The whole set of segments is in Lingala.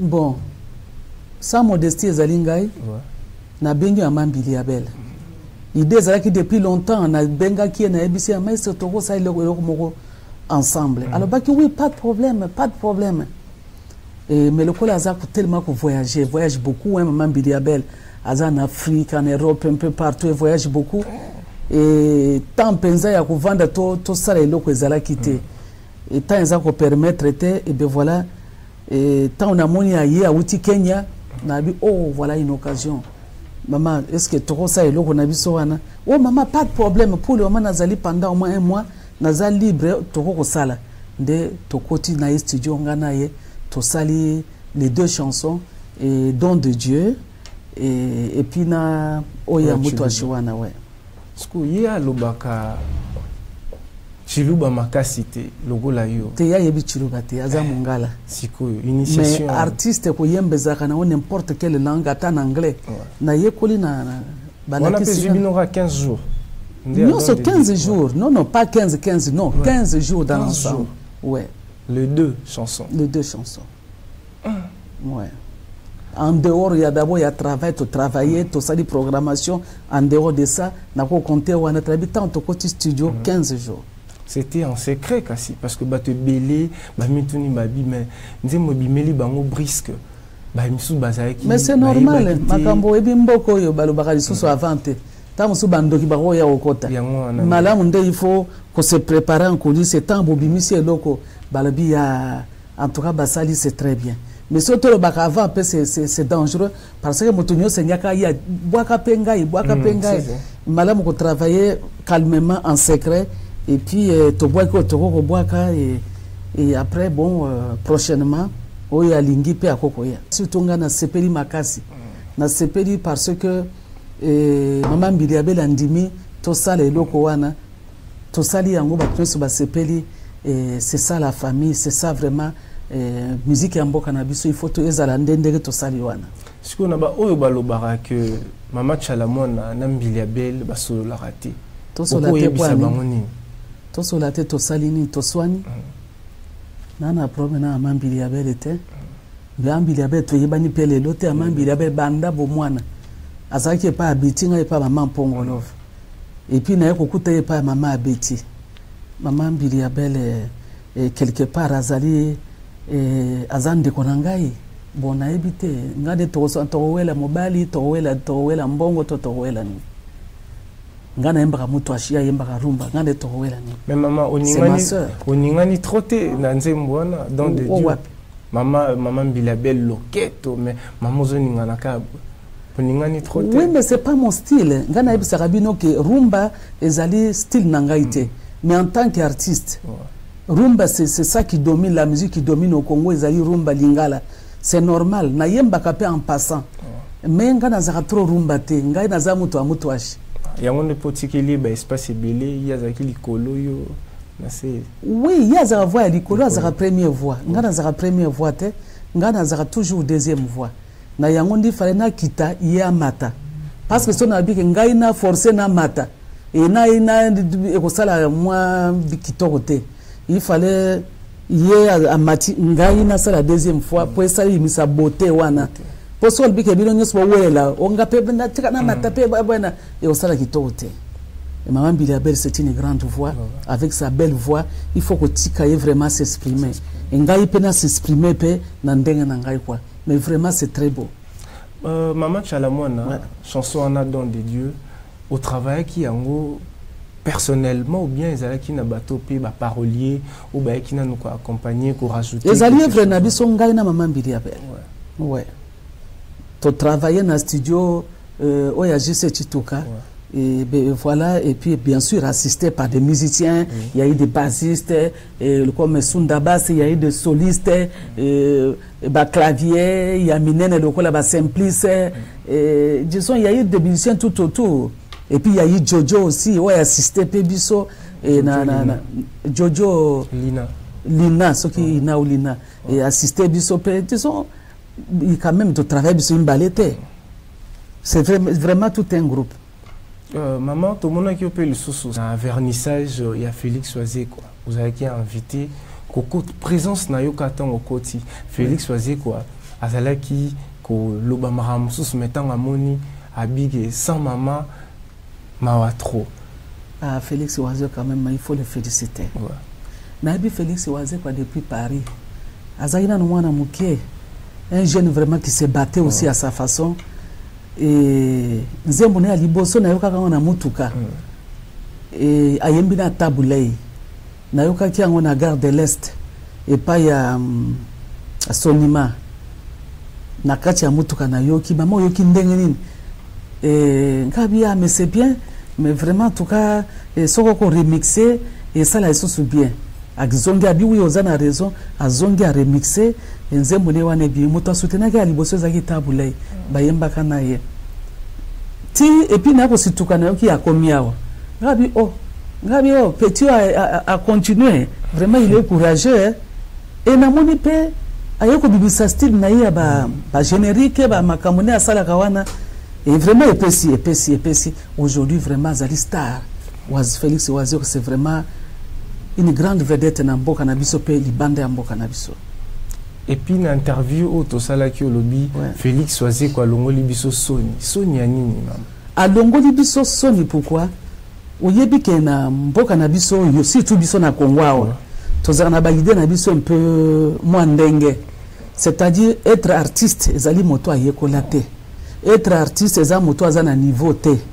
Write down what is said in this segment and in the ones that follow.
bon sans modestie ezali ngai nabengi mama mbili ya bele idée ezalaki depuis longtemps nabengaki ye nayebisi ya maestro tokosala eloko eloko moko ensemble mm. alobaki oui pas de problème pas de problème e, mais lokola aza kotelema kovoyage voyage beaucoup hein, mama mbili ya bele aza na afrique en europe un peu partout voyage beaucoup e, temps mpenza ya kovanda tosala to eloko ezalaki te mm. Et temps eza ko permettre te et bien voilà et temps na moni aye awuti Kenya na bi oh voilà une occasion maman est-ce que toko sa eloko na biso wana oh maman pas de problème pour le moment nazali pendant au moins un mois naza libre toko kosala nde tokoti na ye studio nga na ye tosali les deux chansons et don de Dieu et, et puis na oyo ya mutu ashi wana ouais Siko ye alobaka Chiluba makasi te lokola yo. Te ya yebi Chiluba te aza eh, mongala. Sikoyo initiation. Mais artiste ko yemba ezaka na n'importe quelle langue ata en anglais. Na yekoli na, na balaki sina. Wana pe bino 15 jours. Non, c'est 15 jours. Non non, pas 15 15 non, 15 jours dans l'ensemble. Ouais. Les deux chansons. Les deux chansons. Mmh. Ouais. En dehors, il y a d'abord il y a travail, tu travailler, tu sali programmation. En dehors de ça, n'a pas compté ou on a travaillé tant au côté studio 15 mmh. jours. C'était en secret kasi parce que batu belé, ba mituni ba bi mais nzembo bimeli bango brisque. Ba misu bazaki. Mais c'est normal, makambo ebi mboko yo balobaka lisusu mm. avant te. ntango mosusu bandoki bakoya kokota malamu nde il faut kose préparer en coulisse ntango bobimisi eloko balobi ya En tout cas basali c'est très bien mais soki tolobaka avant mpe c'est dangereux parce que moto nyonso engi aka ya bwaka mpe ngai bwaka mpe mm, ngai malamu kotravaille calmement en secret et puis euh, tobwaki oyo tokoki kobwaka et après bon euh, prochainement oyo alingi mpe akoki koya surtout ngai nasepeli makasi mm. nasepeli parce que euh, mama mbili abela ndimi tosala eloko wana tosali yango bato nyonso basepeli eh, c'est ça la famille c'est ça vraiment eh, musique ya mboka na biso il faut to ezala nde ndenge tosali wana sikoyo na baoyo balobaka ke mama chalamona na mbili ya bele basololaka te tosolayebisa bango nini tosola te tosali nini toswani mm. na na problème na mama mbili ya bele te mbe mm. mbili ya bele toyebani mpe lelo te mama mm. mbili ya bele banda bomwana azalaki epai abiti ngai epai mama mpongolova Et puis naye kokuta ye pa mama abeti. Mama mbili ya belle eh, quelque part azali eh, aza ndeko na ngai. Bon nayebi te ngai nde tokowela mobali tokowela tokowela mbongo to tokowela nini ngai nayembaka moto ashi ayembaka rumba ngai nde tokowela nini mais mama oningani oningani trop te na nzembo wana don de dieu mama mama mbila belle loketo mais mama ozoninganaka oningani trop te oui mais c'est pas mon style ngai nayebisaka bino ke rumba ezali style na ngai te mais en tant qu'artiste rumba c'est ça qui domine la musique qui domine au congo ezali rumba lingala c'est normal nayembaka mpe en passant mais ngai nazalaka trop rumba te ngai naza moto ya moto ashe yango nde mpo otikeli baespace ebele ye azalaki likolo yo na se oui ye azalaka voix ya likolo azalaka première voix ngai nazalaka première voix te ngai nazalaka toujours deuxième voix Na yango nde il fallait na kita ye amata parce que soki nabi ke ngai na force na mata et na ye na ekosala mwa kitoko te il fallait ye amati ngai nasala deuxième fois mpo esalimisa bote wana mpo soki olobi ke bino nyonso bowelela onga mpe natika na mata mpe bwana ekosala kitoko te Et Maman Bilabel, c'est une grande voix. Avec sa belle voix, il faut que Tikaye vraiment s'exprimer. Et Ngaï Pena s'exprimer, pe, nandenge nangaï quoi. Mais vraiment c'est très beau. Euh, Maman Chalamwana, ouais. chanson Anna Don de Dieu, au travail qui yango personnellement ou bien ezalaki na bateau pe ba parolier ou ba qui nous ko accompagner ko rajouter. Ezali vrai na biso ngai na maman Bilia pe. Ouais. Ouais. To travailler na studio euh, oya JC Chituka. Ouais. Et, ben, voilà, et puis bien sûr assisté par des musiciens, oui. il y a eu des bassistes, et, comme Sundabas, il y a eu des solistes. Et, ba clavier ya minene lokola ba simplice eh, disons ya ye débusien tout autour et puis ya ye jojo aussi oyo assiste mpe biso eh, na, na, na, jojo lina, lina soki oh. ina ou lina oh. et assiste biso mpe disons quand même totravaille biso mibale te c'est vraiment tout un groupe Euh, maman, tomonaki yo mpe lisusu na vernissage ya Felix Wazeko. Ozalaki invité kokota présence na yo kaka ntango okoti. Felix Wazeko azalaki koloba makambo mosusu, me ntango amoni abige sans mama mawa trop. Ah, Felix Wazeko quand même, il faut le féliciter. Ouais. Nayebi Felix Wazeko depuis Paris. Azalaki nanu mwana moke, un jeune vraiment qui se battait aussi ouais. à sa façon. Eh, nzembo na ya liboso nayokaka yango na motuka mm. eh, ayembi na tabu ley nayokaki yango na gare de l'est epai ya um, sonima na kati ya motuka nayoki mama oyoki ndenge nini eh, ngabi ya ah, mais c'est bien mais vraiment en tout cas eh, soko ko remixer esala lisusu bien Akzongi abi oui oza na raison azongi a remixe nzembo ne wana ebi moto asutenaki ya liboso ezalaki tabu ley bayembaka na ye ti epuis na kosituka nayoki akomi awa nga bi o oh, nga bi o oh, petit oyo acontinue vraiment il est courageux e namoni mpe aye kobimisa style na ye ya bagénérique ba bamakambo nde asalaka wana e vraiment epesi epesi epesi aujourd'hui vraiment azali star Was Felix Waziri c'est vraiment une grande vedette na mboka na biso pe libanda ya mboka na biso. Et puis na interview oyo tosalaki olobi ouais. Felix Waziri ko alongoli biso soni. Soni ya nini mama? Alongoli biso soni pourquoi? Oyebi ke na mboka na biso yo surtout biso na Congo awa. Ouais. Tozala na ba idée na biso un peu mwa ndenge. C'est-à-dire être artiste ezali moto ayekola te. Être artiste eza moto aza na niveau te.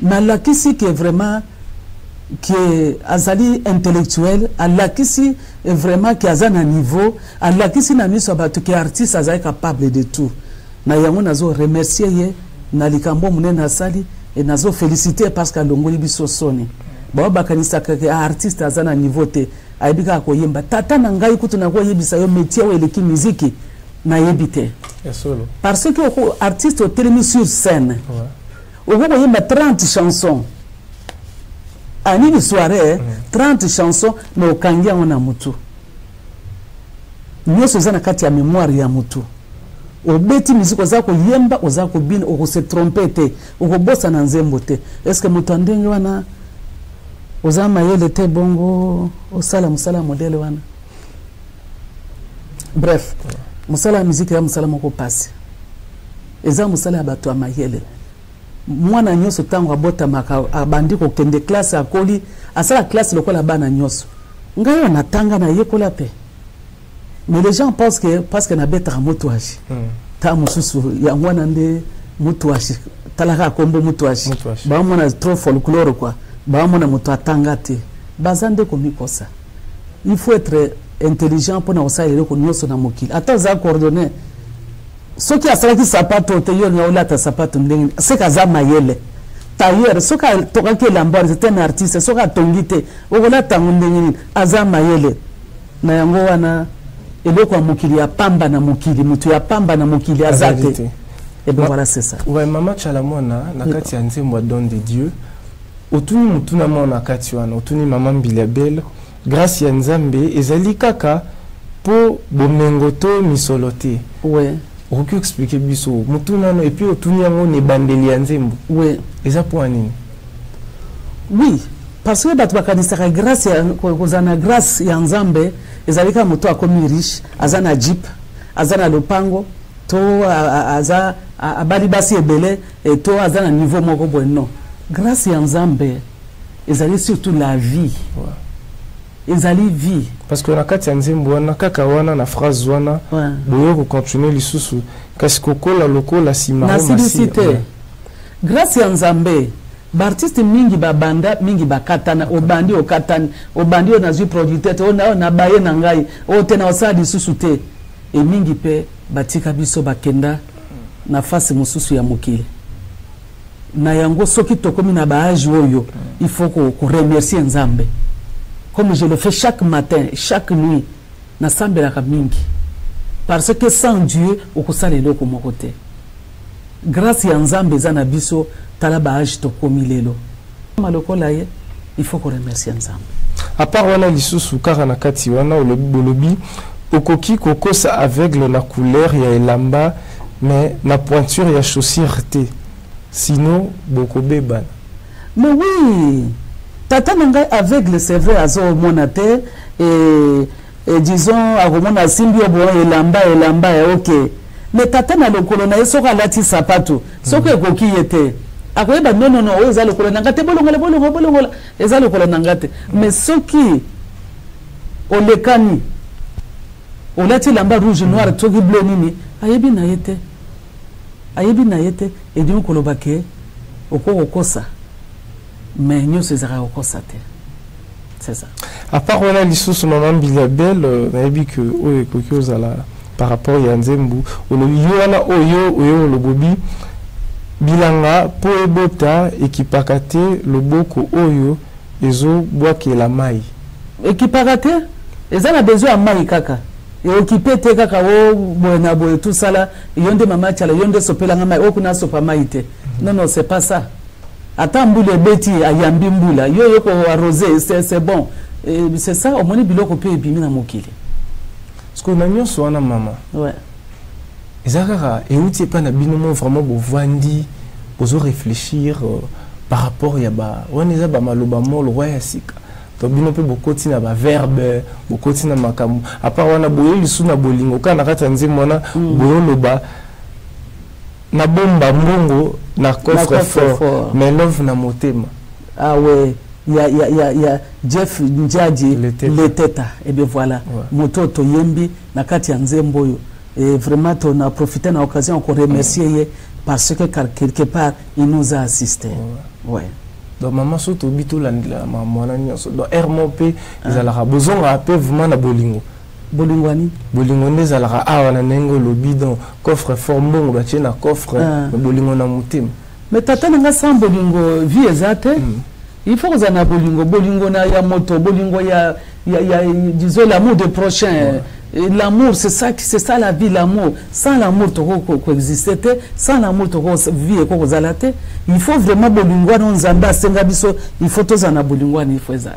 Nalakisi que vraiment que azali intellectuel, alakisi vraiment que aza na niveau, alakisi na miso ya bato que artiste azali capable de tout. Na yango nazo remercier ye na likambo monene asali et nazo feliciter parce que alongoli biso soni. Bao bakanisaka que ah, artiste aza na niveau te, ayebi kaka koyemba. Tata na ngai kutu nakoyebisa yo metier oyo eleki miziki nayebi te. Parce que artiste otelemi sur scène. Ouais. Okoki koyemba 30 chansons à nini soirée mm. 30 chansons mais okangi yango na motu nyonso eza na kati ya mémoire ya motu obeti miziki oza koyemba oza kobina okose trompe te okobosana nzembo te estce moto ya ndenge wana oza mayele te bongo osala mosala modele wana bref mosala ya miziki ya mosala moko pasi eza mosala ya bato ya mayele mwana nyonso ntango abotamaka abandi kokende klase akoli asala klase lokola bana nyonso ngai oyo natanga nayekola mpe mais les gens pensent que parce que nabetaka motuashi ntango hmm. mosusu yango wana nde motuashi talaka akombo motuashi baomona trop folklore kua baomona moto atanga te baza nde komikosa Il faut etre intelligent mpo na kosala eloko nyonso na mokili ata oza coordonne soki asalaki sapato te yo linga olata sapato ndenge seke aza mayele tailleur soki atokaki elamba wana c'est un artiste soki atongi te okolata yango ndenge nini aza mayele na yango wana eloko ya mokili ya pamba na mokili moto ya pamba na mokili aza te et eh bien voilà c'est ça ouais, mama chalamona na kati ya nzembo ya don de dieu Otuni motuna moko na kati wana, otuni mama Mbiliabel, grace ya Nzambe ezali kaka po bomengo to misolo te? Oui. Okoki expliquer biso motuna wana epuis otuni yango na ebandeli ya nzembo? Oui. Eza po ya nini? Oui, parce que bato bakanisaka grace kozala na grace ya Nzambe ezali kaka moto akomi riche, aza na jeep, aza na lopango to aza abali basi ebele Eto'o aza na niveau moko boye non grace ya Nzambe ezali surtout la vie ezali vie parce que na kati ya nzembo wana kaka wana na phrase wana ouais. boye kocontinue lisusu kasi kokola lokola nsima nasilisi te ouais. grâce ya nzambe baartiste mingi babanda mingi bakatana obandi okatani obandi oyo nazwi producteur te oyo na baye na ngai oyo te na osala lisusu te e mingi mpe batika biso bakenda na fasi mosusu ya mokili na yango soki tokomi na baage oyo il faut koremercier ko nzambe comme je le fais chaque matin chaque nuit nasambelaka mingi parce que sans dieu okosala eloko moko te grâce ya nzambe eza na biso tala baage tokomi lelo Mama lokola ye, il faut ko remercier Nzambe. À part wana lisusu kaka na kati wana olobi bolobi okoki kokosa aveugle na couleur ya elamba mais na pointure ya chaussure te sinon bokobebana mais oui tata na ngai aveugle c'est vrai azomona te et et disons akomona asimbi yo bon elamba elamba ya ok mais tata na lokolo na ye soki alati sapatu soki ekoki ye te akoyeba nonono oyo eza lokolo na nga te bolongola bolongola bolongola eza lokolo na nga te mais soki olekani olati elamba rouge noir soki bleu nini ayebi na ye te ayebi na ye te edimi koloba ke okokokosa mais nyonso ezalaka kokosa te c'est ça à part wana lisusu mama mbila belle euh, nayebi que oyo ekoki ozala par rapport ya nzembu olobi yo wana oyo oyo olobobi bilanga mpo ebota ekipaka te loboko oyo ezobwakela mai ekipaka te eza na besoin ya mai kaka eokipe te kaka o boye na boye tusala yo nde mama cala yo nde sopelanga mai okuna asopa mai te non non c'est pas ça Ata mbula ebeti ye ayambi mbula yo oye ko arrose c'est bon c'est ça omoni biloko mpe ebimi na mokili sikoyo na nyonso wana mama ouais. eza kaka euti epai na bino mo vraiment bovandi bozo réfléchir euh, par rapport ya ba wana eza bamaloba mo lokwa ya sika to bino mpe bokoti na baverbe bokoti na makambo apart wana boye lisu na bolingo kaka na kati ya nzembo wana mm. boyoloba mm. Na bomba mbongo na coffre fort, mais love na motema. Ah ouais, ya ya ya ya Jeff Ndjadji Leteta. Et eh bien voilà, moto to yembi na kati ya nzembo oyo. Et vraiment on a profité na occasion ko remercier ye parce que quelque part il nous a assisté. Ouais. ouais. donc mama so tobi tolandela mwana nyonso donc heure moko mpe ezalaka bozongaka mpe vraimen na bolingo bolingo ya nini bolingo nde ezalaka awa na ndenge olobi donc coffre fort mbongo batie na coffre ah. bolingo na motema mais tata na nga sans bolingo vie eza te mm. il faut kozala na bolingo bolingo na ya moto bolingo ya, ya, ya disons l'amour de prochain ouais. L'amour, c'est ça, c'est ça la vie, l'amour. Sans l'amour, tu peux coexister. Sans l'amour, tu peux vivre comme vous Il faut vraiment bolingo, non, zamba, senga biso. Il faut tous en a bolingo, il faut zala.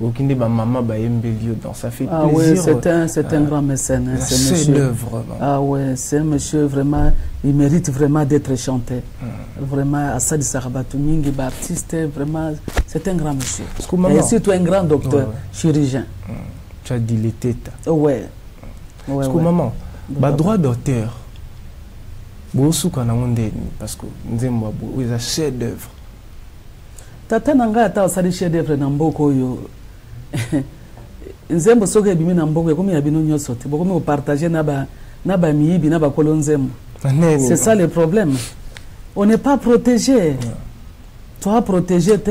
oki nde bamama bayembeli yo dans ça fait ah plaisir ouais, c'est un, c'est un euh, grand mécène hein, ce monsieur œuvre, ah ouais c'est un monsieur vraiment il mérite vraiment d'être chanté mm. vraiment asalisaka bato mingi baartiste vraiment c'est un grand monsieur et surtout un grand docteur ouais. chirurgien mm. tu as dit les têtes ouais, ouais parce que ouais. maman badroit d'auteur bosuka nango ndeni parce que nzembo oyo eza chef d'œuvre Tata na ngai ata asali chef d'oeuvre na mboka oyo nzembo soki ebimi na mboka ekomi ya bino nyonso te bokomi kopartage na ba na ba miyibi na bakolo nzembo c'est ça le problème on n'est pas protégé yeah. toi protégé te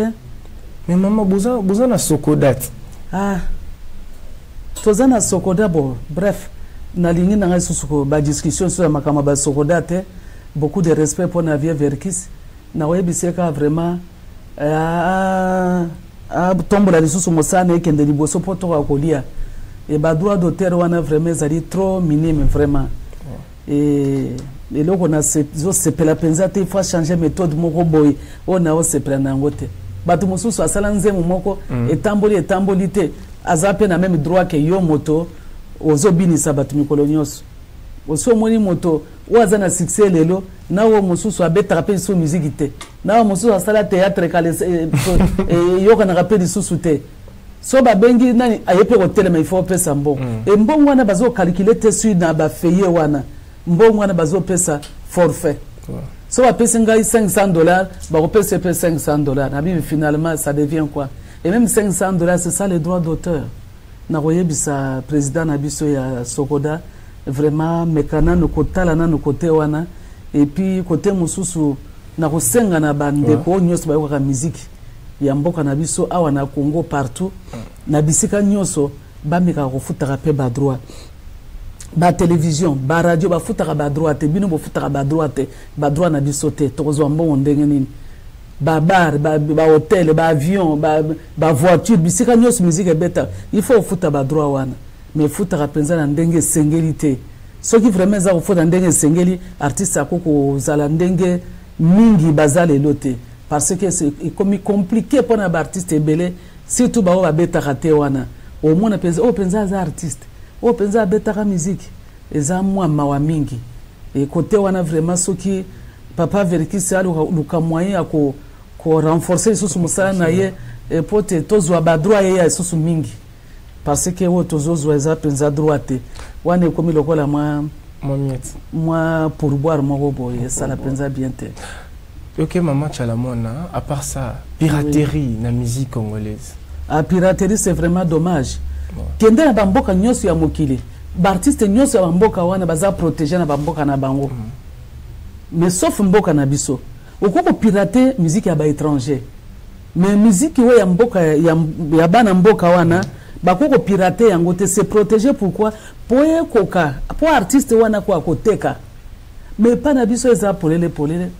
mais mama boza, boza na sokoda te ah toza na sokoda bo bref nalingi na ngai susu badiscussion susu ya makambo ya basokoda te beaucoup de respect mpo na vieux verkis Na oyebise ka vraiment ah tombola lisusu mosana ekende liboso po toka kolia. Et ba droit d'auteur wana vraiment ezali trop minime vraiment. Et eloko na zo sepela penza te faut changer méthode moko boye oyo na osepela na yango te. Bato mosusu asala nzemu moko mm. etamboli etamboli te aza pe na même droit que yo moto ozobinisa bato mikolo nyonso osi omoni moto Oyo aza na succès lelo na oyo mosusu abetaka mpe lisusu miziki te na oyo mosusu asala théâtre kala eyokanaka mpe lisusu te so babengi nani aye mpe kotelema ifo opesa mbongo mm. embongo wana bazokalikile te sui na bafeye wana mbongo wana bazopesa forfait so bapesi ngai 500 dollars bakopesa ye mpe 500 dollars nabibi finalement ça devient quoi et même 500 dollars c'est ça le droit d'auteur Nakoyebisa president na biso ya Sokoda vraiment meka nanu kotala nanu kote wana et puis kote mosusu nakosenga na bandeko oyo nyonso bayokaka miziki ya mboka na biso awa na Congo partout na bisika nyonso bamekaka kofutaka mpe badroit batelevision baradio bafutaka badroit te bino bofutaka badroit te badroit na biso te tokozwa mbongo ndenge nini ba bar ba, ba hotel ba avion ba, ba voiture bisika nyonso musique ebeta il faut ofuta ba droit wana mais efutaka mpenza na ndenge esengeli te soki vraiment eza kofuta ndenge esengeli artiste ako kozala ndenge mingi baza lelo te parce que ekomi compliqué mpo na baartiste ebele surtout baoyo babetaka te wana omona mpenza oyo oh, mpenza aza artiste oyo oh, mpenza abetaka miziki Eza mua mawa mingi et cote wana vraiment soki papa Verkis aluka moyen ya ko ko renforcer lisusu musala na ye et po te tozwa ba droit ye ya lisusu mingi parce que oyo tozozwa eza penza droit te wana ekomi lokola mwa mwa pourboire moko boye esala penza bien te ok maman chalamona à part ça piraterie oui. na musique congolaise ah, piraterie c'est vraiment dommage kende na bamboka nyonso ya mokili Ba artistes nionso ya ba mboka wana baza proteger na ba mboka na bango. Mais sauf mboka na biso. Okoki ko pirater musique ya ba etrangers. Mais musique oyo ya mboka ya, ya bana mboka wana bakoki ko pirater yango te, se proteger pourquoi? Po ekoka, po artiste wana ko akoteka. Mais epa na biso eza polele polele.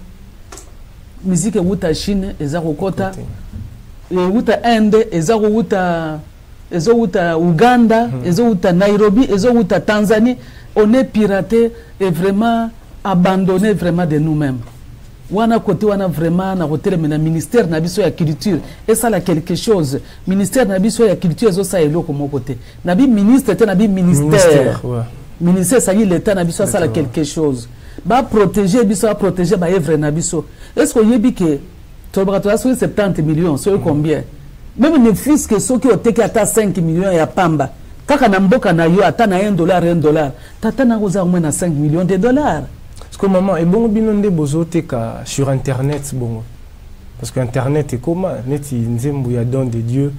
Musique ewuta Chine eza kokota. Ewuta Inde eza kowuta ezo wuta Ouganda hmm. ezo wuta Nairobi ezo wuta Tanzanie on est piraté et vraiment abandonné vraiment de nous-mêmes wana kote wana vraiment na kotelemela ministère na biso ya culture esala quelque chose ministère na biso ya culture ezosala eloko moko te na bi ministre te na bi ministère ministère esali l'état na biso asala quelque chose baprotege biso baprotege baevre na biso est ce que oyebi ke tolobaka toza soki 70 millions soki combien meme ne fils que soki oteki ata 5 millions ya pamba kaka na mboka na yo ata na 1 dollar 1 dollar tata na kozala omwe na 5 millions de dollars que maman ebongo bino nde bozoteka sur internet bongo parce que internet ekoma neti nzembo ya don de dieu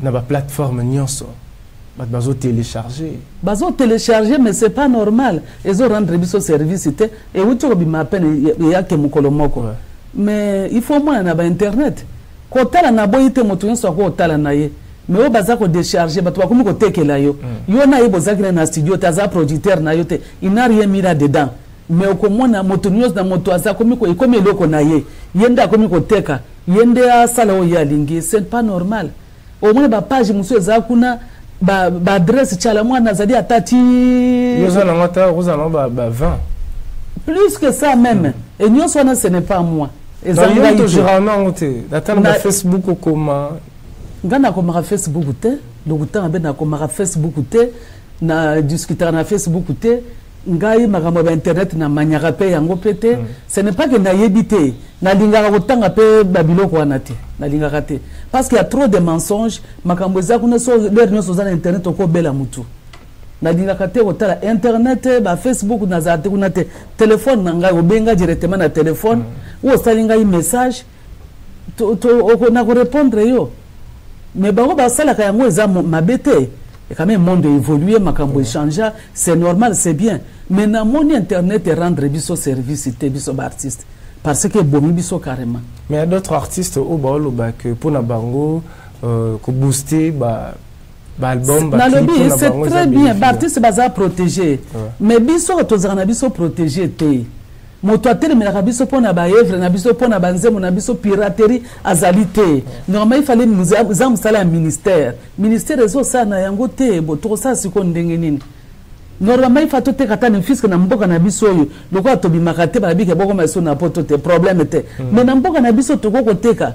na baplateforme nyonso bato bazo telecharge bazo telecharge mais c'est pas normal ezo rendre biso service te ewuti kobima apene eyake mokolo moko ouais. mais il faut omona na bainternet kotala na boyi te moto nyonso ako otala na ye mais oyo baza kodecharge bato bakomi kotekela yo mm. yo na ye bozalaki na na studio te aza producteur na yo te il n'a rien mis là dedans mais okomona moto nyonso na moto aza akomi ekomi eloko na ye ye nde akomi koteka ye nde asala oyo ye alingi c'est pas normal Omoni ba page musu eza kuna ba ba adresse chala mwana azali ata ti. Yoza na ngata oza na ba ba 20. Plus que ça même. Mm. Et nyoso na ce n'est pas moi. Eza ngai. Nyoso jira na ngote. Ata na Facebook okoma. Nga na komaka Facebook te. Lokuta mabe na komaka Facebook te. Na discutaka na Facebook te. Ngai makambo ya ba internet na maniaka pe yango pe te. Ce n'est pas que na yebi te, na lingaka ko tanga pe ba biloko wana te. Na lingaka te. Parce qu'il y a trop de mensonges, makambo eza kuna so l'heure nionso oza na internet oko bela mutu. Na lingaka te ko tala internet, ba Facebook na zala te kuna te. Telephone na ngai obenga directement na telephone ou osali ngai message. To, to, oko, na ko repondre yo. Mais bango basalaka yango eza mabe te. Et quand même monde évolue, makambo ouais. changea, c'est normal, c'est bien. Mais na moni internet et rendre biso service te biso ba artiste parce que bomi biso carrément. Mais il y a d'autres artistes au baoloba que pona bango euh, ko booster ba nalobi c'est très bien baartiste baza protégé mais biso tozalaka na biso protégé te moto atelemelaka biso mpo na baevre na biso mpo na banzembo na biso piraterie azali te normalement ifale eza mosala ya ministère ministère ezosala na yango te bo tokosala sikoyo ndenge nini normalement ifa toteka ata ne fiske na mboka na biso oyo lokola tobimaka te balabike bokoma biso na poto te problème te mais na mboka na biso tokoki koteka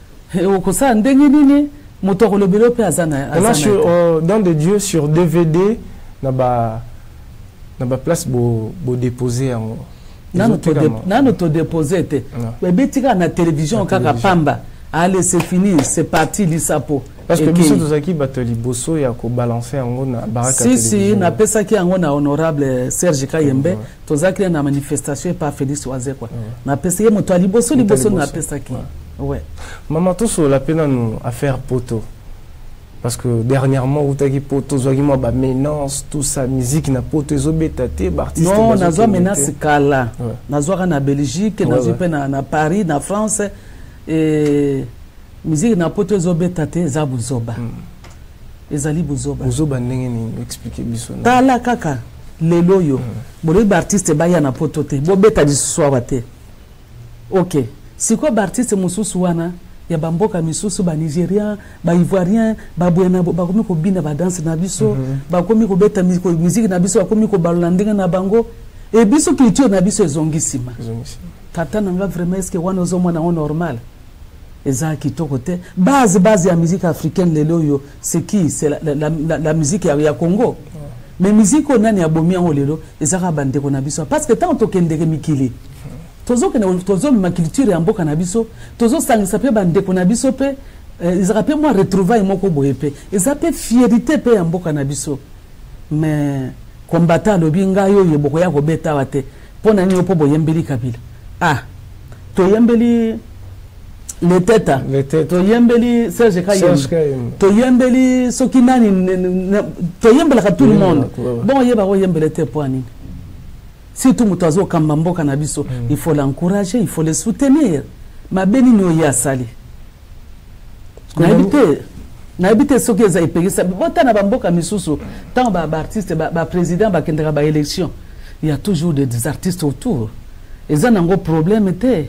Eh, okosala ndenge nini moto akolobela yo mpe aza na On a aza sur, na euh, dans de Dieu sur DVD na ba na ba place bo bo déposer yango. nano Ezoteka tode- ma- nano todepose te Non. ebeti kaka na télévision Na kaka télévision. pamba ale c'est fini c'est parti lisapo Parce que Ekei. biso tozalaki bato ya liboso ya ko balancer yango na baraka si si télévision. napesaki yango na honorable serge kayembe tozalaki na manifestation epa felix wazekwa mm. napesaki ye moto ya liboso liboso napesaki ouais. mama tosolola mpe nanu affaire poto parce que dernièrement outaki poto ozwaki mwa bamenance tout ça musique na poto ezobeta te baartistenon nazwa menace kala nazwaka na belgique nazwi mpe na paris na france musique na poto ezobeta te eza buzoba mm. ezali buzoba buzoba ndenge nini explique biso tala kaka lelo oyo mm. bolobi baartiste baya na poto te bobeta lisusu awa te ok sikoyo baartiste mosusu wana ya bamboka misusu banigérien baivoirien baboye na bakomi kobina badanse na biso mm -hmm. bakomi kobeta miziki na biso bakomi kobalola ndenge na bango e biso culture na biso ezongi nsima tata na nga vraiment eske wana ozomona yango normal Eza kitoko te. Base base ya musique africaine lelo oyo c'est qui? C'est la, la, la, la musique ya, ya Congo. Mais musique oyo nani abomi yango lelo eza kaka ba ndeko na biso parce que tant tokendeke mikili tozokende tozomema culture ya mboka na biso tozosangisa mpe bandeko na biso mpe eh, ezalaka mpe mwa retrouvaille moko boye mpe eza mpe fierité mpe ya mboka na biso mais kombata alobi ngai oyo bokoya kobeta awa te Pona nini po boyembeli Kabila? Ah, toyembeli Leteta, toyembeli Serge Kayembe, toyembeli soki nani, toyembelaka tout le monde. Bon, yeba oyembele te po nini? Surtout moto azokamba mboka na biso, mm. il faut l'encourager, il faut le soutenir. Mabe nini oyo ye asali? nayebi te nayebi te soki eza epekisa bota na bamboka misusu ntango baartiste baprésident bakendaka baélection ya toujours des artistes autour eza nango problème te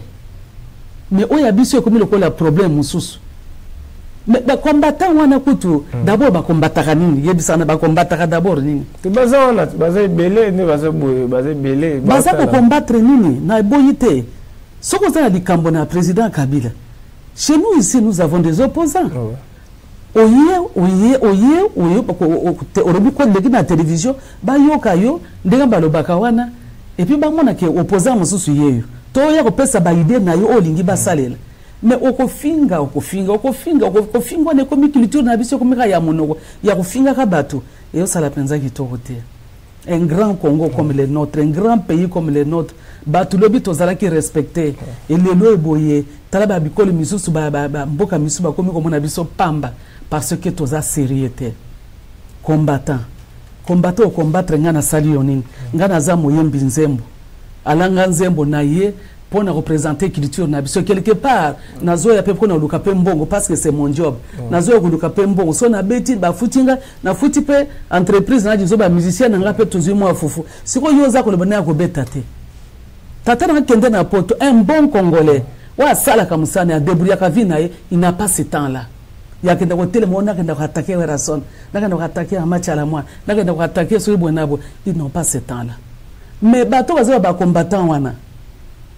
mais oyo ya biso ekomi lokola problème mosusu bacombattant wana kutu hmm. dabord bacombataka nini yebisaka na bacombataka dabord nini baza wana baza ebele nde baza boye baza ebele baza kocombattre nini na eboyi te soki oza na likambo na président kabila Chez nous ici nous avons des opposants. Ah oye oye oye oye olobi ko leki na television bayoka yo ndenge balobaka wana et puis bamona ke opposant mosusu yeyo to oya kopesa ba idée na yo oyo olingi basalela mais okofinga okofinga okofinga okofinga wana ekomi culture na biso ekomika ya monoko ya kofingaka bato eyosala mpenza kitoko te un grand congo comme le nôtre un grand pays comme le nôtre bato lobi tozalaki respecte elelo eboye tala babikolo misusu bamboka misusu bakomi komona biso pamba parce que toza sérieux te combattant combattant okombattre ngai nasali yo nini ngai naza moyembi nzembo alanga nzembo na ye mpo na représenter culture na biso quelque part nazoya mpe mpo na koluka mpe mbongo parce que c'est mon job nazoya koluka mpe mbongo so nabeti bafuti nga na futi pe entreprise na jizo ba musicien na nga pe tozui mwa fufu siko yo oza koloba na kobeta te tata na kende na poto un bon congolais wa asala ka musana ya debrouiller ka vie na ye il n'a pas ce temps là ya kende ko tele mo na kende ko attaquer Werrason na kende ko attaquer Amacha la moi na kende ko attaquer Soyi Bonabo ils n'ont pas ce temps là mais bato bazo ba combattants wana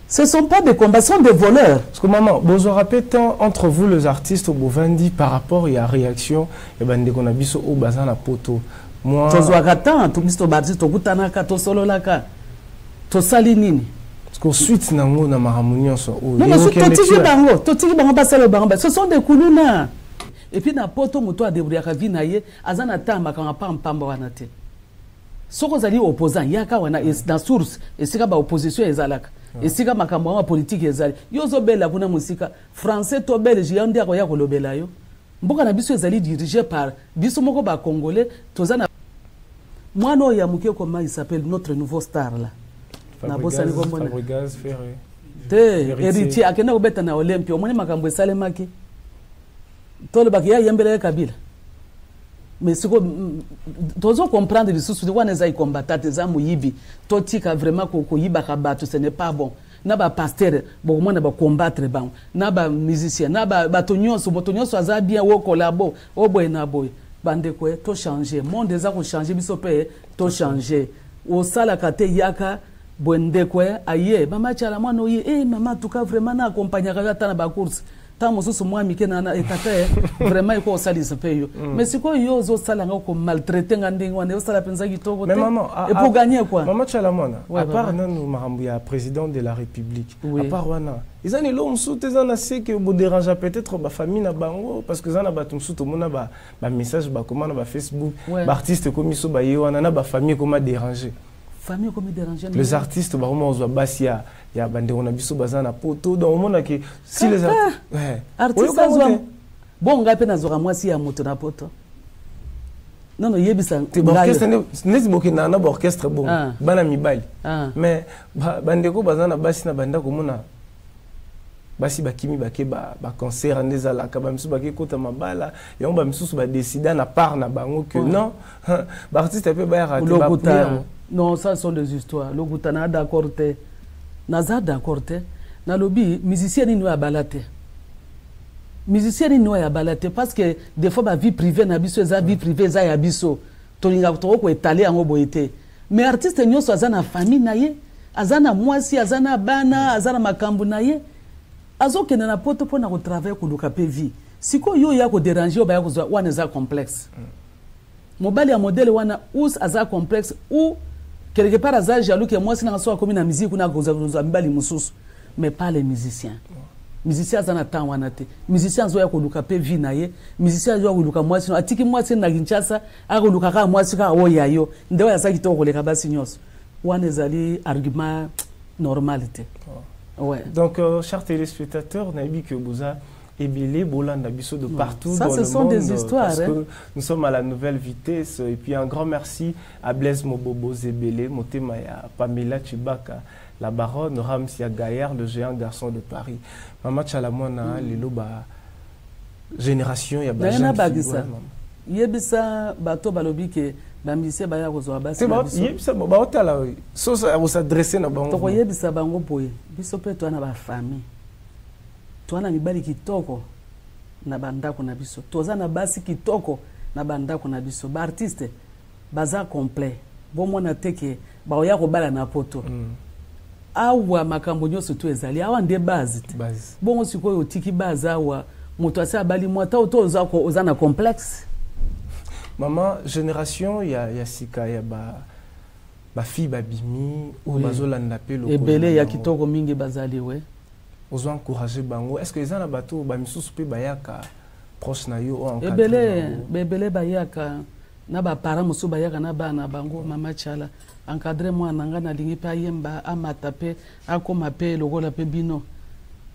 Ce sont pas des combats, ce sont des voleurs. Parce que maman, bozo rappelez tant entre vous les artistes au Bovandi par rapport à la réaction et eh ben dès qu'on a biso au bazar la poteau. Moi. Tozo akatan, tout misto babzi to gutana ka to solo la ka. To sali nini? Parce que suite nango na maramuni en so. Non, mais c'est totiki bango, totiki bango ba sala bango. Ce sont des kuluna. Et puis na poto moto a débrouillé ka vie na ye, azana tamba ka pa mpamba wana te. soki ozali opposant yaka awa na, na source esika ba opposition ezalaka ah. esika makambo yango ya politiki ezali yo ozobela kuna mosika français to belge ya nde akoya kolobela yo mboka na biso ezali dirige par biso moko bacongolais toza na mwana oyo ya moke koma il s'appelle notre nouveau star la nabosani komona te héritier akenda kobeta na olympi omoni makambo esalemaki toloba ke ayembela ye kabila mais siko tozo comprendre lisusu te wana eza ikombata te eza moyibi totika vraiment koyibaka bato ce n'est pas bon na bapastere bokomona bakombattre bango na bamusicien na bato nyonso moto nyonso aza bien o kolabo o boye na boye bandeko tochange monde eza kochange biso mpe tochange osalaka te yaka boye ndeko aye mama cala mwana oye e eh, mama tuka vraiment na accompagnaka yo ata na bacourse ntango mosusu mwa mike na etata eh, vraiment ekoki kosalisa mpe yo mm. mais sikoyo yo ozosala nga komaltraite nga ndenge wana osala mpenza kitoko te epo gagne kua mama cala mwana apart nanu makambo ya président de la république apart wana eza na eloko mosusu te eza na se ke boderangea peut-être bafamille na bango parce que eza na bato mosusu tomona bamessage bakoma na bafacebook baartiste ekomi so baye wana na bafamille ekoma déranger famille ekomi déranger les artistes bakoma kozwa basi ya ya bandeko na biso baza na poto donc omona ke si les eh. artistes azwa bon ngai mpe nazwaka mwasi ya moto na poto non non yebisa te orchestre neti bokendaka na baorchestre bongo ah. bana mibali ah. mais bandeko baza na basi na banda komona basi bakimi bake baconcert nde ezalaka bamisusu bakekota mabala yango bamisusu badesida na part na bango que non ba artiste pe ba raté ba prière non ça sont des histoires lokuta na d'accord te naza d'accord te nalobi musicien nini oyo abala te musicien nini oyo abala te parce que des fois ba vie privée na biso eza vie privée eza ya biso tolingaka tokoki koetale yango boye te mais artiste nyonso aza na famille na ye aza na mwasi aza na bana aza na makambo na ye azokende na poto mpo na kotravaille koluka mpe vie sikoyo yo oya koderange oyo baya kozwa wana eza complexe mm. Mobali ya modèle wana ous aza complexe ou quelque part aza jaloux que mwasi nanga soki akomi na musique kuna akozwa mibali mosusu mais pas les musiciens musicien aza na temps wana te musicien azoya koluka mpe vie na ye musicien azoya koluka mwasi no atiki mwasi na kinshasa akoluka kaka mwasi kaka oyo ya yo nde oyo aza kitoko koleka basi nyonso wana ezali argument normal te oh. ouais. donc euh, cher téléspectateur nayebi que boza Ebele Bolanda Bisso de partout Ça, dans le monde. Des histoires, parce hein? que nous sommes à la nouvelle vitesse. Et puis un grand merci à Blaise Mobobo Zebele, Motema ya Pamela Chibaka, la baronne Ramsia Gaillard, le géant garçon de Paris. Mama Chalamwana, mm. lelo ba génération ya ba jeune fille. Yebisa bato balobi ke bamisie baya kozwa basiyebisa baotala soso ya kosadresse na bango tokoyebisa bango boye biso mpe toa na bafamille Toza na mibali kitoko na ba ndako na biso. Toza na basi kitoko na ba ndako na biso. Ba artistes baza complet. Bo mona te ke ba oya ko bala na poto. Mm. Awa makambo nyoso to ezali awa nde base. Base. Bongo sikoyo otiki base awa moto asi abali mwa to to oza ko oza na complexe. Maman generation ya ya sika ya ba ba fille babimi ou oui. bazolanda pe lokolo. Ebele ya kitoko mingi bazali we. ozo encourager bango est ce que eza na bato ba misusu pe bayaka proche na yo oyo ebele ebele bayaka na baparent mosusu bayaka na bana bango mama chala encadre mwana ngai nalingi mpe ayemba amata mpe akoma mpe lokola mpe bino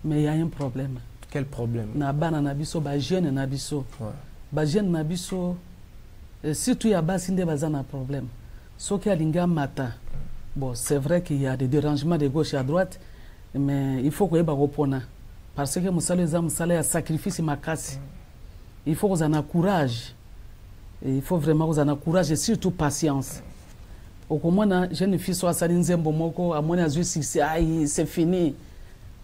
mais ya un problème quel problème na bana na biso bajeune na biso ouais. bajeune na biso eh, surtout ya basi nde baza na problème soki alingi amata bon c'est vrai qu'il y a des dérangements de gauche à droite Mais il faut koyeba kopona parce que mosala eza mosala ya sacrifice makasi. Il faut kozala na courage. Il faut vraiment kozala na courage et surtout patience. okomona jeune fille so asali nzembo moko amoni azwi succès ai c'est fini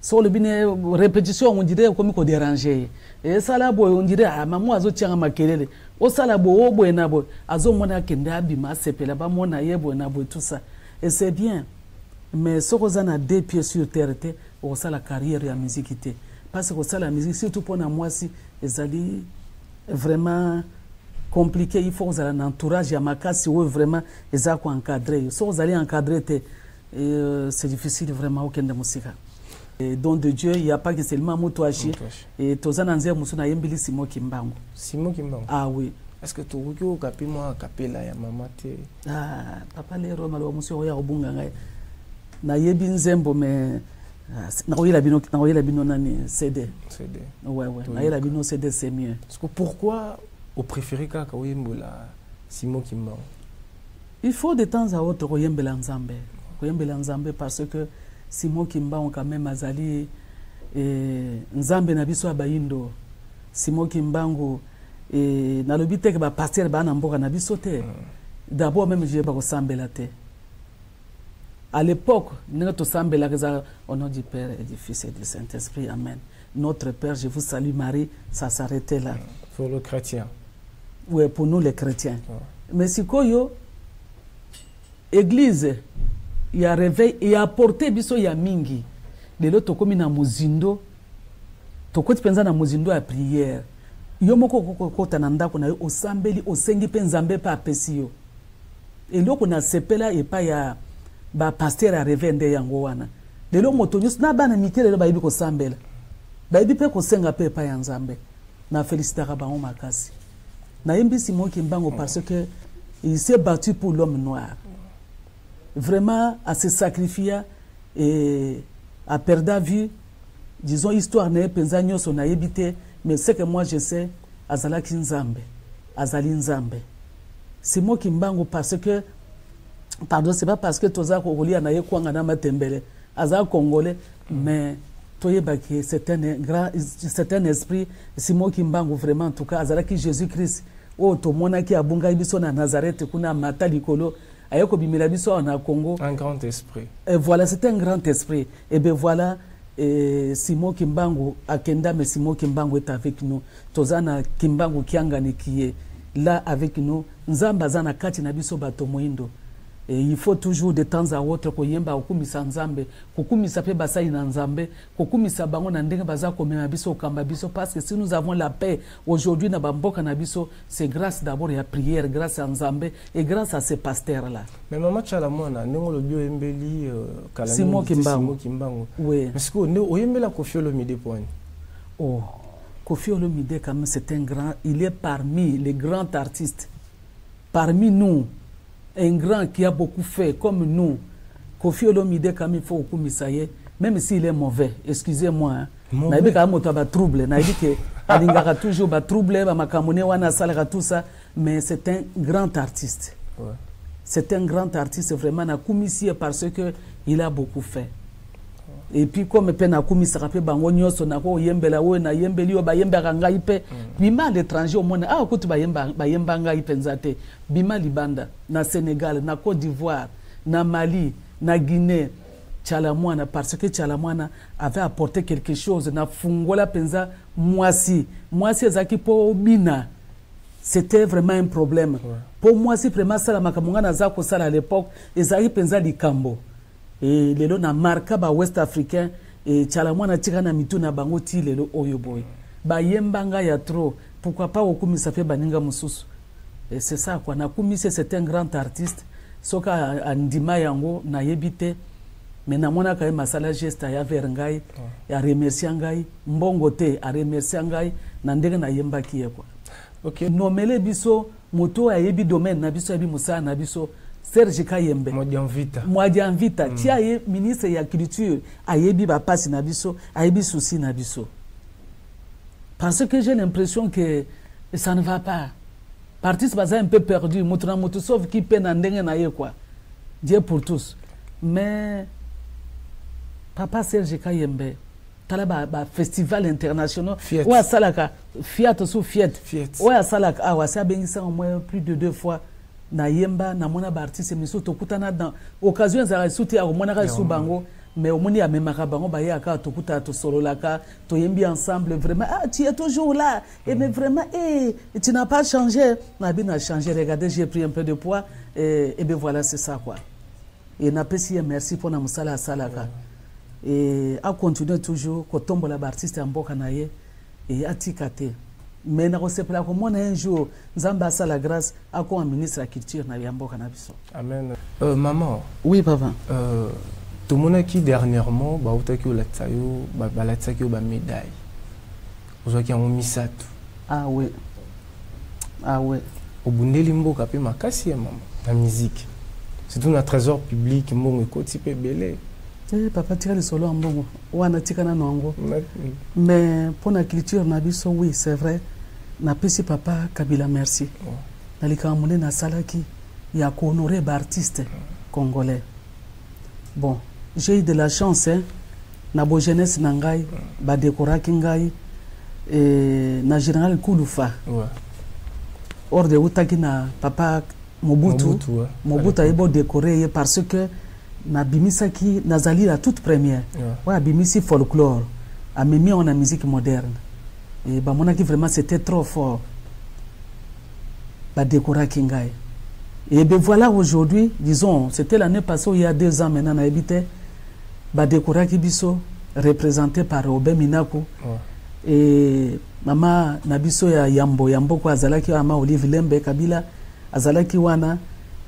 so olobi ne répétition yango ondire okomi koderange ye esala boye ondire ah, mamo azotianga makelele osala boye oboye na boye azomona akende abima asepela bamona ye boye na boye tout ça et c'est bien Mais soki oza na deux pieds sur terre te, okosala carrière ya musique te. Parce que kosala musique surtout pona mwasi ezali vraiment compliqué, il faut kozala na entourage ya makasi oyo vraiment eza ko encadrer yo. Soki ozali encadrer te, euh, c'est difficile vraiment okende musika. Et don de Dieu, il n'y a pas que seulement Moutouachi. Et Tozana Nzé Moussou Yembili Simo Kimbangu. Simo Kimbangu Ah oui. Est-ce que tu as un capella à maman Ah, papa lero maloba mosu yango ya kobunga ngai nayebi nzembo me ah, nakoyela bino nakoyela bino nani cd cd ouais ouais nayela bino cd c'est mieux parce que pourquoi au préféré kaka oyembola simon kimbangu il faut de temps à autre koyembela nzambe koyembela nzambe parce que simon kimbangu quand même azali eh, nzambe na biso ya bayindo simon kimbangu Et nalobi te que ba pasteur ba na mboka na biso te. D'abord même je bakosambela te. À l'époque, nous avons au nom du Père et du Fils et du Saint-Esprit. Amen. Notre Père, je vous salue Marie, ça s'arrêtait là. Pour le chrétien. Oui, pour nous les chrétiens. Ouais. Mais si koyo, église, il y a réveil, il y a porté biso ya mingi. De l'autre, comme na muzindo, Tokoti mpenza na mozindo ya priere. Yo moko okoki kokota na ndako na yo, osambeli, osengi mpe Nzambe mpe apesi yo. Eloko nasepela epai ya ba pasteur ya reve nde yango wana. Lelo moto nyonso na bana mike lelo bayebi kosambela, bayebi mpe kosenga mpe epai ya Nzambe. Na felicitaka bango makasi. Nayembisi Moki Mbango parce que il s'est battu pour l'homme noir. Vraiment, à se sacrifier et à perdre vie, disons histoire na ye penza nyoso na yebite, mais ce que moi je sais, azalaki nzambe, azali nzambe. Simo Kimbangu parce que pardon, c'est pas parce que toza kolia na ye kwanga na matembele, aza congolais, mais toyeba que c'est un grand, c'est un esprit Simo Kimbangu vraiment en tout cas, azalaki Jésus-Christ. oyo tomonaki abungai biso na nazarete kuna mata likolo aye kobimela biso awa na congo un grand esprit et voilà c'est un grand esprit et bien voilà eh, Simon Kimbangu akenda mais Simon Kimbangu est avec nous tozana Kimbangu Kiangani qui est là avec nous nzambe aza na kati na biso bato moindo et il faut toujours de temps à autre koyemba kokumisa nzambe kokumisa mpe basali na nzambe kokumisa bango na ndenge baza komema biso kokamba biso parce que si nous avons la paix aujourd'hui na bamboka na biso c'est grâce d'abord ya prière grâce ya nzambe et grâce à ces pasteurs là mais mama chala mwana ndenge olobi oyembeli euh, kalasimo kimbangu kimbangu oui. mais sikoyo nde oyembela kofi olomide mpo ani oh Kofi Olomide, quand même, c'est un grand. Il est parmi les grands artistes Parmi nous un grand qui a beaucoup fait comme nous Koffi Olomide kama il faut kokumisa ye même s'il est mauvais excusez moi hein. nayebi kaka moto ya batrouble nayebi ke alingaka toujours batrouble bamakambo ne wana asalaka tout ça mais c'est un grand artiste ouais. c'est un grand artiste vraiment nakumisi ye parce que il a beaucoup fait epuis comme mpe nakumisaka mpe bango nyonso nakoyembela oyo nayembeli oyo bayembaka ngai mpe mm. bima à l'étranger omona awa ah, kutu bayemba, bayemba ngai mpenza te bima libanda na sénégal na côte d'ivoire na mali na guinée chala mwana parce que chala mwana avait apporté quelque chose nafungola mpenza mwasi mwasi ezalaki mpo obina c'était vraiment un problème mpo ouais. mwasi vraiment asalamaka monga naza kosala à l'époque ezalaki mpenza likambo Et lelo na marka ba West Africains et Tshala Mwana tika na mitu na bango ti lelo oyo boye. Ba yemba nga ya trop. Pourquoi pas okumisa pe baninga mususu. Et c'est ça quoi. Na kumisi c'est un grand artiste. Soki andima yango na yebi te. Mais na mwana ka ye masala geste ya vers ngai. Ya remercier ngai. Mbongo te. A remercier ngai. Na ndenge na yemba ki ye quoi. Ok. Nomele biso. moto oyo ayebi domaine na biso ayebi mosala na biso serge kayembe mwadianvita mm. tia ye ministre ya culture ayebi bapasi na biso ayebi souci na biso parce que j'ai l'impression que ça ne va pas partis baza un peu perdu moto na moto sauf ki mpe na ndenge na ye kua dieu pour tous mais papa serge kayembe tala ba, ba festival internationaux oyo asalaka fiat sous fiat oyo asalaka awa asi abengisaka mwa plus de deux fois nayemba namona baartiste misusu tokutana dans occasion ezalaka lisusu te akomonaka lisusu bango mais omoni amemaka bango bayaka tokutaka tosololaka toyembi ensemble vraiment ah tu es toujours là et eh, mais vraiment eh, tu n'as pas changé nabi na changé regardez j'ai pris un peu de poids et, eh, et bien voilà c'est ça quoi Et na pesi ya merci pona musala asalaka. Et a continuer toujours ko tombola ba artistes ya mboka na ye et atika te. Mais na ko sepela ko mona un jour Nzambe asala grâce akoma ministre ya culture na ya mboka na biso. Amen. Euh, maman. Oui papa. Euh, tomonaki dernièrement bautaki olatisa yo balatisaki yo ba médaille ozwaki yango misato ah oui. ah oui. obundeli mboka mpe makasi ya mama na miziki surtout na trésor public mbongo ekoti mpe ebele Eh, papa tika lisolo ya mbongo wana tika nano yango mais mpo na culture na biso oui c'est vrai napesi papa kabila merci oh. na likambo monene asalaki ya kohonore baartiste congolais bon j'ai eu de la chance hein, Na bo jeunesse na ngai ba decoraki ngai eh, na general Kulufa. Ouais. Ordre eutaki na papa Mobutu. Mobutu, ouais. Mobutu aye bo decorer ye parce que nabimisaki nazali la toute première. Ouais. Ouais, abimisi folklore. Amemi on a musique moderne. Et ba monaki vraiment c'était trop fort. Ba decoraki ngai. Et bien voilà aujourd'hui, disons, c'était l'année passée ou il y a deux ans maintenant, on a habité ba decoraki biso represente par Robin Minaku oh. et mama na biso ya yambo ya mboko azalaki mama Olive Lembe Kabila azalaki wana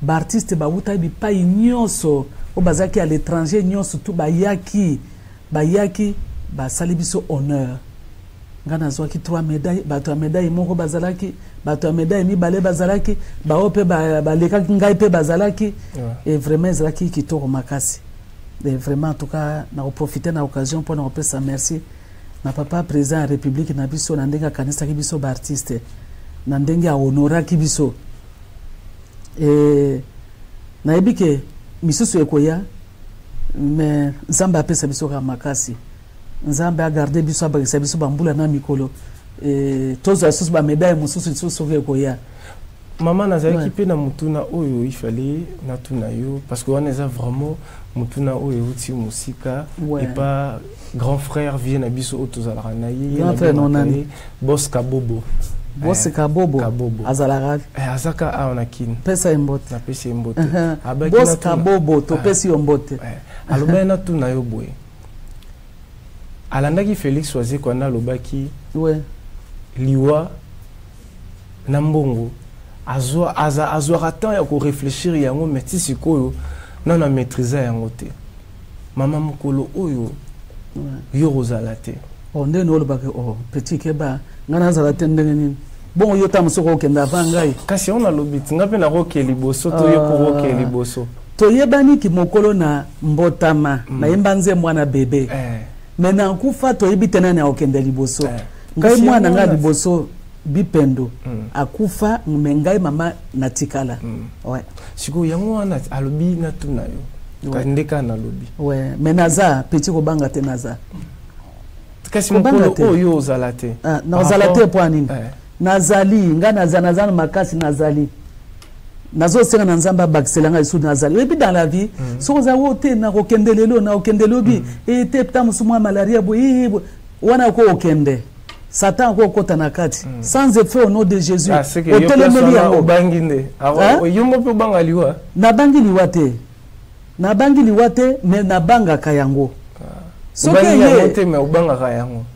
baartiste bawutaki bipai nyonso oyo bazalaki à l'étranger nyonso tu bayaki bayaki basali biso honneur Nga nazwaki trois medaille, bato ya medaille moko bazalaki, bato ya medaille mibale bazalaki, baoyo mpe balekaki ba ngai mpe bazalaki. Yeah. Et vraiment ezalaki kitoko makasi. Et vraiment en tout cas nakoprofite na occasion mpo na kopesa merci na papa président ya république na biso na ndenge akanisaki biso baartiste na ndenge ahonoraki biso e, nayebi ke misusu ekoya me nzambe apesa biso kaka makasi Nzambe a garde biso abakisa biso ba mbula na mikolo eh, tozwa lisusu ba medaille mosusu lisusu soki ekoya mama nazalaki mpe na motuna oyo ifale natuna yo parce que wana eza vraiment motuna oyo euti mosika epa grand frère vie na biso oyo tozalaka na ye bos kabobo bosi eh, kabobo azalaka eh, azaka awa na kini pesa ye mbote napesi ye mbote bosi kabobo topesi yo mbote eh, alobaki natuna yo boye alandaki Felix Wazekwa na lobaki ouais. liwa na mbongo azwa aza azwaka temps ya ko réfléchir yango mais ti sikoyo nana maîtrise yango te mama mokolo oyo yo ozala te oh, nde ni olobaki o oh, petit keba ngai nazala te ndenge nini bongo yo ta mosuku okende ava ngai kasi yango nalobi ti ngai mpe nakoke liboso to yo kokoke ah. liboso Toyebani kimokolo na mbotama na ye mba nze mwana bebe mais na kufa toyebi te nani akokende liboso ngai mwana ngai liboso bipendo akufa mais ngai mama natikala ouais. sikoyo yango wana alobi natuna yo ouais. nde kaka nalobi ouais. mais naza petit kobanga te naza kasi mokolo oyo ozala te ah, nazala te mpo ya nini eh. nazali ngai naza naza na makasi nazali nazo senga na nzambe abakisela ngai lisusu nazali ebi dans la vie mm. soki oza o te nakokende lelo nakokende lobi mm. eye te ta mosusu mwa malaria boye wana ko okende satan ako okota na kati mm. sans effet au nom de jésus ah, otelemeli yango obangi nde yo moko mpe obanga liwa nabangi liwa te nabangi liwa te me nabangaka yango ah. soki ye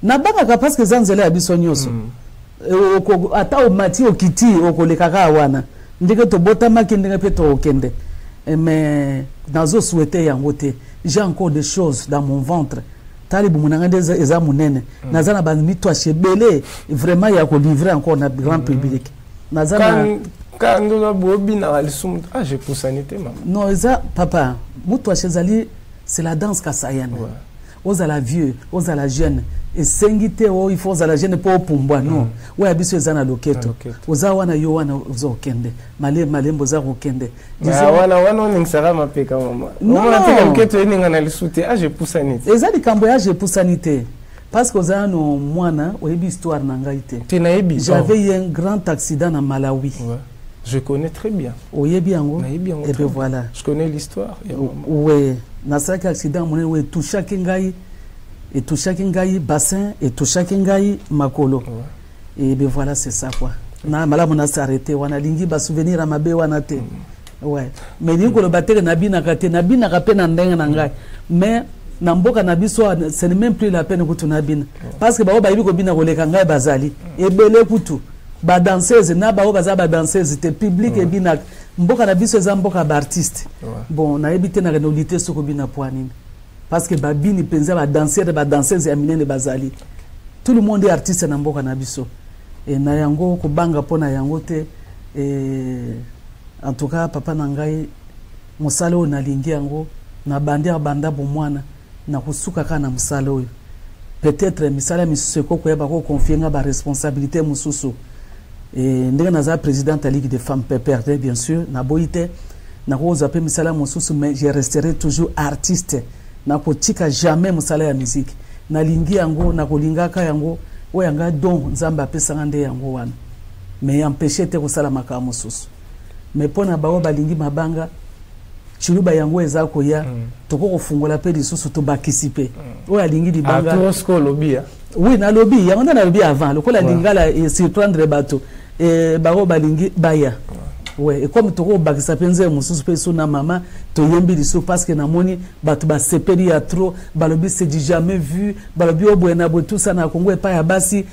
nabangaka parce que eza nzela ya biso nyonso mm. Eh, ata omati okiti okoleka kaka wana ndenge tobotamaki ndenge mpe tokokende eh, mais nazoswete yango te j'ai encore des choses dans mon ventre tali bomo na ngai nde eza monene mm. naza na bamitoire ebele vraiment ya kolivre encore na grand mm. public naza na kando na bobinaka lisumu ah je pusani te mama non eza papa mutoire ezali c'est la danse kasayana ouais. ozala vieux ozala jeune esengi te o oh, il faut ozala jeune mpo opumbwa no mm. oyo ya biso eza na loketo oza wana yo wana oza okende male malembe oza kokende ah, wana wana oningisaka mapeka mamamapeka loketo eninga na lisu te age ah, epusani te eza likambo ya age epusani te parce que oza no mwana oyebi histoire na ngai te j'avais eu un grand accident na malawi ouais. Je connais très bien. Oyebi yango? Nayebi yango. Et eh bien voilà. Je connais l'histoire. Oui. Nasalaki accident monene oyo etouchaki ngai etouchaki ngai bassin etouchaki ngai makolo. Et eh bien voilà c'est ça quoi. Na malamu na s'arrêter wana lingi ba souvenir ya mabe wana te. Mm. Ouais. Mais ni koloba te na binaka te na binaka pe na ndenge na ngai. Mais na mboka na biso ce n'est même plus la peine kutu na bina. Parce que baoyo bayebi kobina koleka ngai bazali. Mm. Ebele kutu. ba danseuse na baoyo baza ba danseuse te public mm. ebina mboka na biso eza mboka ba artiste ouais. bon nayebi te na renolite soki obina poa nini parce que babini mpenza badansere badanseuse ya minene bazali tout le monde est artiste na mboka na biso e na yango kobanga mpo na yango te e, en tout cas papa na ngai mosala oyo nalingi yango nabandi abanda bomwana Nakosuka kaka na mosala oyo. Peut-etre misala misusu ekokoya bako confier nga ba responsabilites mosusu. Et ndenge naza presidente ya Ligue des femmes PPRD bien sûr, naboyi te nakozwa pe misala mosusu mais je resterai toujours artiste. Nakotika jamais mosala ya musique. Nalingi yango, nakolingaka yango. Oyo yanga don Nzambe apesa nga nde yango wana. Mais empeshe te kosala makambo mosusu. mais mpo na baoyo balingi mabanga ciluba yango eza koya mm. tokoki kofungola mpe lisusu tobakisi mpe mm. oyo alingi libanga ah, olobi oui nalobi yango nde nalobi avant lokola lingala esurprendre bato eh, baoyo balingi baya we ekomi tokoki kobakisa mpe nzela mosusu mpe so na mama toyembi lisusu parce que namoni bato basepeli ya trop balobi c'est du jamais vu balobi oboye na boye tusa na kongo epai ya basi